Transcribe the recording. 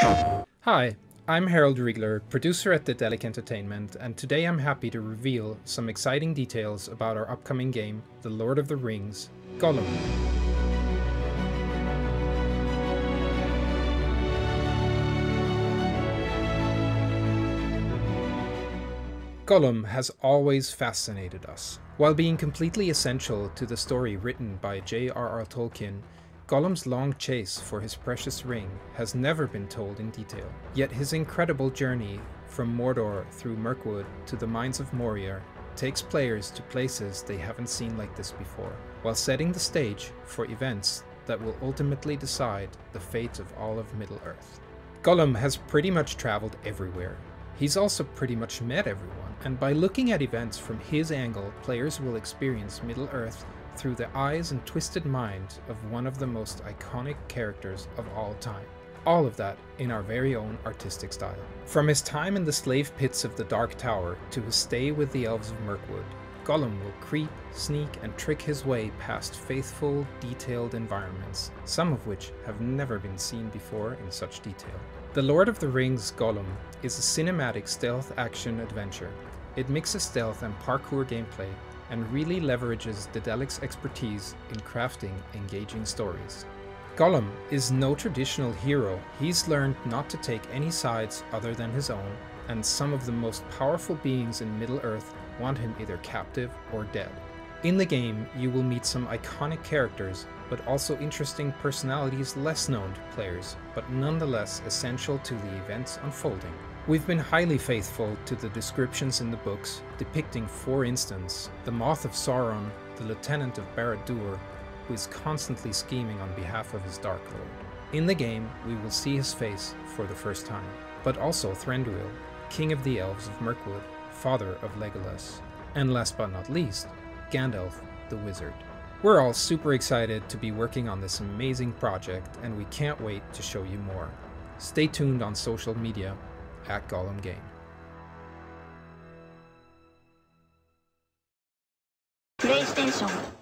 Hi, I'm Harald Riegler, producer at Daedalic Entertainment, and today I'm happy to reveal some exciting details about our upcoming game, The Lord of the Rings, Gollum. Gollum has always fascinated us. While being completely essential to the story written by J.R.R. Tolkien, Gollum's long chase for his precious ring has never been told in detail. Yet his incredible journey from Mordor through Mirkwood to the mines of Moria takes players to places they haven't seen like this before, while setting the stage for events that will ultimately decide the fate of all of Middle-earth. Gollum has pretty much traveled everywhere, He's also pretty much met everyone, and by looking at events from his angle, players will experience Middle-earth through the eyes and twisted mind of one of the most iconic characters of all time. All of that in our very own artistic style. From his time in the slave pits of the Dark Tower to his stay with the Elves of Mirkwood, Gollum will creep, sneak, and trick his way past faithful, detailed environments, some of which have never been seen before in such detail. The Lord of the Rings Gollum is a cinematic stealth action adventure. It mixes stealth and parkour gameplay and really leverages Daedalic's expertise in crafting engaging stories. Gollum is no traditional hero, he's learned not to take any sides other than his own, and some of the most powerful beings in Middle-earth want him either captive or dead. In the game, you will meet some iconic characters, but also interesting personalities less known to players, but nonetheless essential to the events unfolding. We've been highly faithful to the descriptions in the books, depicting, for instance, the Mouth of Sauron, the Lieutenant of Barad-dûr, who is constantly scheming on behalf of his Dark Lord. In the game, we will see his face for the first time, but also Thranduil, King of the Elves of Mirkwood, father of Legolas, and last but not least, Gandalf the Wizard. We're all super excited to be working on this amazing project and we can't wait to show you more. Stay tuned on social media at Gollum Game. PlayStation